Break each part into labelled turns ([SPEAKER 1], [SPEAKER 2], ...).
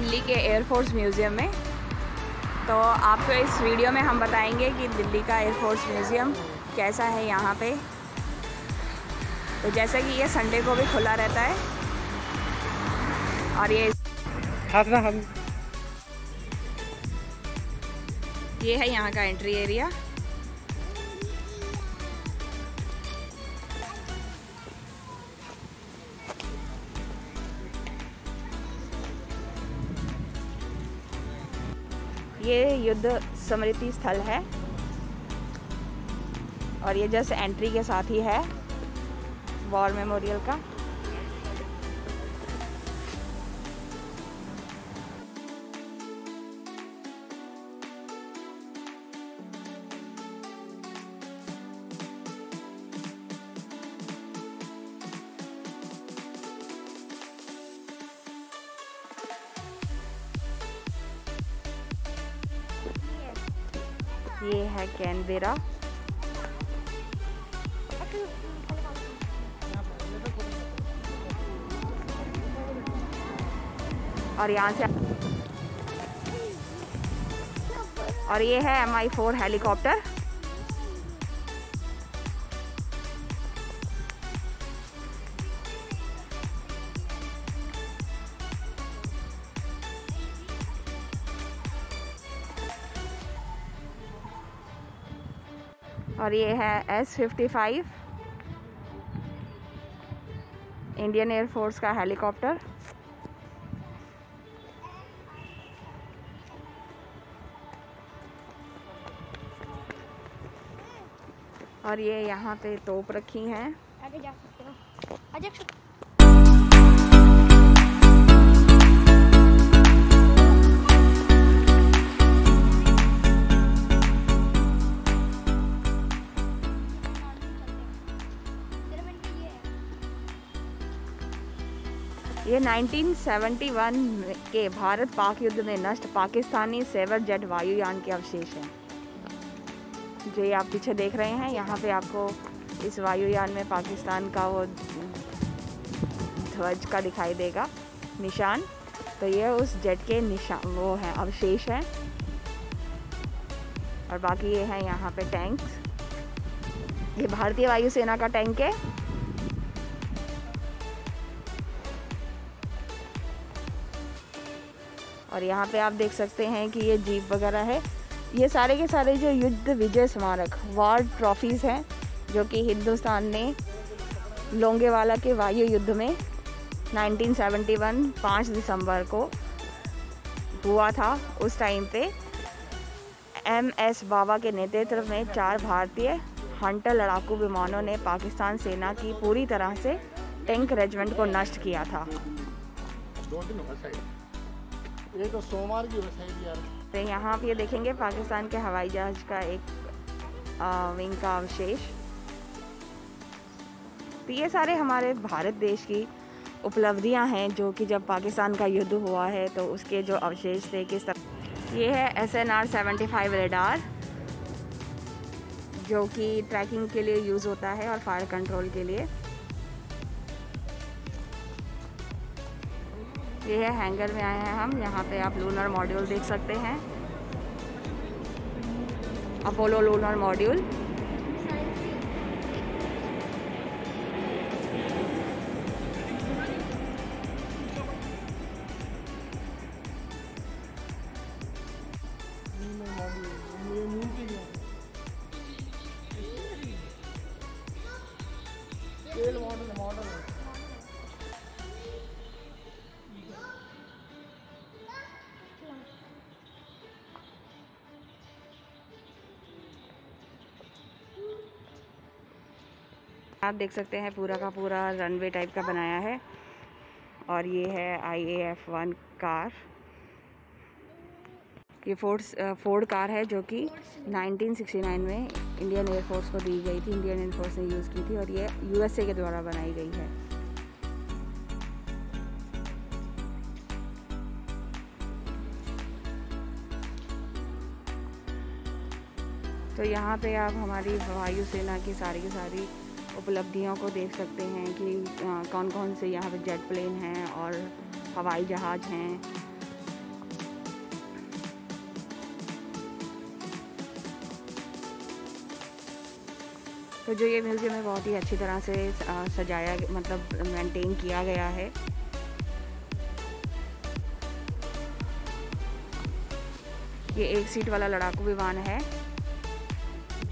[SPEAKER 1] Air force museum में। तो आपको इस वीडियो में हम बताएँगे कि दिल्ली का एयरफोर्स म्यूज़ियम कैसा है यहाँ पे। तो जैसा कि ये संडे को भी खुला रहता है। और ये ये है यहाँ का एंट्री एरिया ये युद्ध स्मृति स्थल है। और ये जस्ट एंट्री के साथ ही है। वॉर मेमोरियल का। ये है कैनबेरा। और यहाँ से और ये है एम आई फोर हेलीकॉप्टर और ये है S fifty five Indian air force का हेलीकॉप्टर और ये यहाँ पे तोप रखी हैं।
[SPEAKER 2] आगे जा सकते हो।
[SPEAKER 1] ये 1971 के भारत पाक युद्ध में नष्ट पाकिस्तानी सेवर जेट वायुयान के अवशेष हैं। जो ये आप पीछे देख रहे हैं, यहाँ पे आपको इस वायुयान में पाकिस्तान का वो ध्वज का दिखाई देगा, निशान। तो ये उस जेट के निशान वो है, अवशेष हैं। और बाकी ये हैं यहाँ पे टैंक्स ये भारतीय वायुसेना का टैंक है। और यहाँ पे आप देख सकते हैं कि ये जीप वगैरह है। ये सारे के सारे जो युद्ध विजय स्मारक वार ट्रॉफीज़ हैं, जो कि हिंदुस्तान ने लोंगेवाला के वायु युद्ध में 1971 5 दिसंबर को हुआ था उस टाइम पे। एम एस बाबा के नेतृत्व में चार भारतीय हंटर लड़ाकू विमानों ने पाकिस्तान सेना की पूरी तरह से टैंक रेजिमेंट को नष्ट किया था।
[SPEAKER 3] ये तो सोमवार की वेबसाइट यार।
[SPEAKER 1] तो यहाँ ये देखेंगे पाकिस्तान के हवाई जहाज़ का एक आ, विंग का अवशेष। तो ये सारे हमारे भारत देश की उपलब्धियाँ हैं जो कि जब पाकिस्तान का युद्ध हुआ है तो उसके जो अवशेष थे किस तरह ये है S N R seventy five radar जो कि ट्रैकिंग के लिए यूज़ होता है और फायर कंट्रोल के लिए। ये है, हैंगर में आए हैं हम। यहाँ पे आप लूनर मॉड्यूल देख सकते हैं। अपोलो लूनर मॉड्यूल आप देख सकते हैं पूरा का पूरा रनवे टाइप का बनाया है। और ये है I A F one car ये फोर्ड फोर्ड कार है जो कि 1969 में इंडियन एयरफोर्स को दी गई थी इंडियन एयरफोर्स ने यूज़ की थी और ये यूएसए के द्वारा बनाई गई है। तो यहाँ पे आप हमारी वायुसेना की सारी की सारी उपलब्धियों को देख सकते हैं कि कौन कौन से यहाँ पर जेट प्लेन हैं और हवाई जहाज़ हैं। तो जो ये म्यूज़ियम है, बहुत ही अच्छी तरह से सजाया मतलब मेंटेन किया गया है। ये एक सीट वाला लड़ाकू विमान है।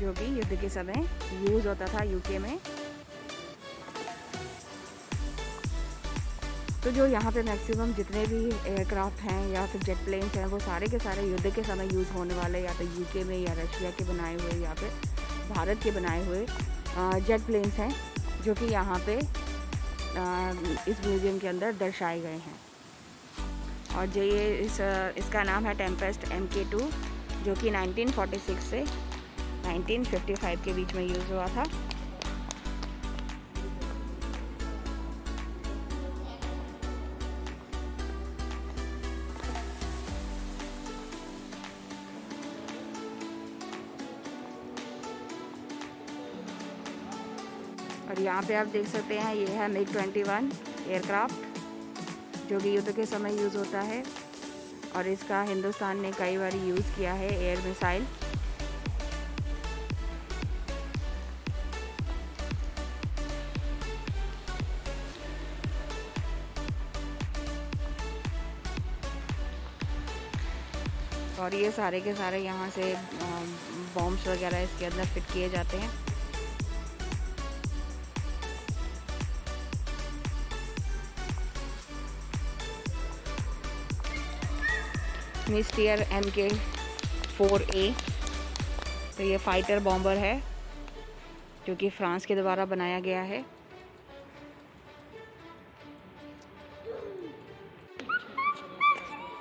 [SPEAKER 1] जो कि युद्ध के समय यूज़ होता था यूके में। तो जो यहाँ पे मैक्सिमम जितने भी एयरक्राफ्ट हैं या फिर जेट प्लेन्स हैं, वो सारे के सारे युद्ध के समय यूज़ होने वाले या तो यूके में या रशिया के बनाए हुए या फिर भारत के बनाए हुए जेट प्लेन्स हैं, जो कि यहाँ पे इस म्यूज़ियम के अंदर दर्शाए गए हैं। और जो ये इस इसका नाम है टेम्पेस्ट एम के टू जो कि 1946 से 1955 के बीच में यूज़ हुआ था। और यहाँ पे आप देख सकते हैं, ये है मिग 21 एयरक्राफ्ट, जो कि युद्ध के समय यूज़ होता है। और इसका हिंदुस्तान ने कई बार यूज़ किया है एयर मिसाइल। और ये सारे के सारे यहाँ से बॉम्ब्स वगैरह इसके अंदर फिट किए जाते हैं। मिस्टियर एम के फोर ए तो ये फाइटर बॉम्बर है, जो कि फ्रांस के द्वारा बनाया गया है।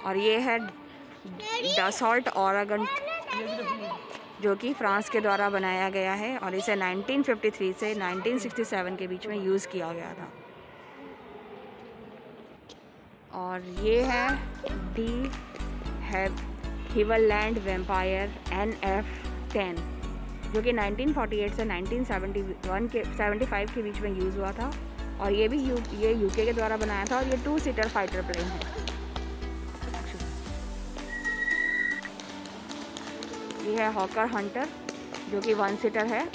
[SPEAKER 1] और ये है डसॉल्ट औरगन जो कि फ्रांस के द्वारा बनाया गया है और इसे 1953 से 1967 के बीच में यूज़ किया गया था। और ये है de Havilland Vampire N F ten, जो कि 1948 से 1971 के 75 के बीच में यूज़ हुआ था। और ये भी यू ये यूके के द्वारा बनाया था और ये टू सीटर फाइटर प्लेन है। ये है हॉकर हंटर जो कि वन सीटर है।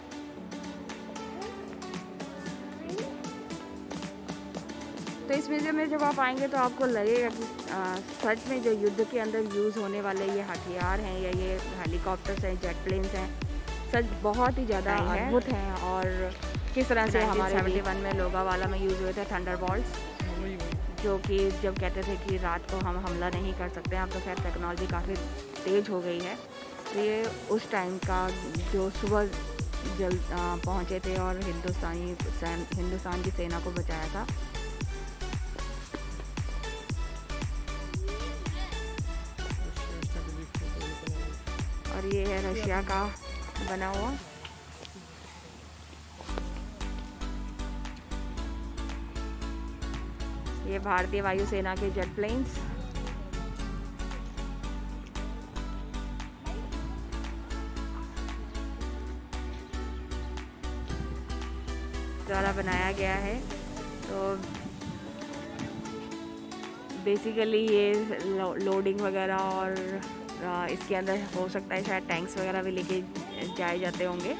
[SPEAKER 1] तो इस म्यूज़ियम में जब आप आएँगे तो आपको लगेगा कि सच में जो युद्ध के अंदर यूज़ होने वाले ये हथियार हैं या ये हेलीकॉप्टर्स हैं जेट प्लेन्स हैं सच बहुत ही ज़्यादा अद्भुत हैं और किस तरह से हमारे सेवेंटी वन में लोगावाला में यूज़ हुए थे थंडर बॉल्स जो कि जब कहते थे कि रात को हम हमला नहीं कर सकते अब तो खैर टेक्नोलॉजी काफ़ी तेज़ हो गई है। ये उस टाइम का जो सुबह जल पहुँचे थे और हिंदुस्तानी हिंदुस्तान की सेना को बचाया था। और ये है रशिया का बना हुआ। ये भारतीय वायुसेना के जेट प्लेन्स द्वारा बनाया गया है। तो बेसिकली ये लो, लोडिंग वगैरह और इसके अंदर हो सकता है शायद टैंक्स वगैरह भी लेके जाए जाते होंगे।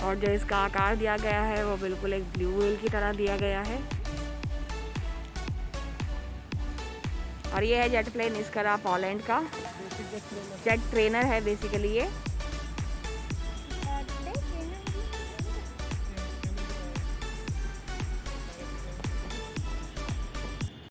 [SPEAKER 1] और जो इसका आकार दिया गया है वो बिल्कुल एक ब्लू व्हेल की तरह दिया गया है। और ये है जेट प्लेन इसका पोलैंड का। जेट ट्रेनर है बेसिकली ये।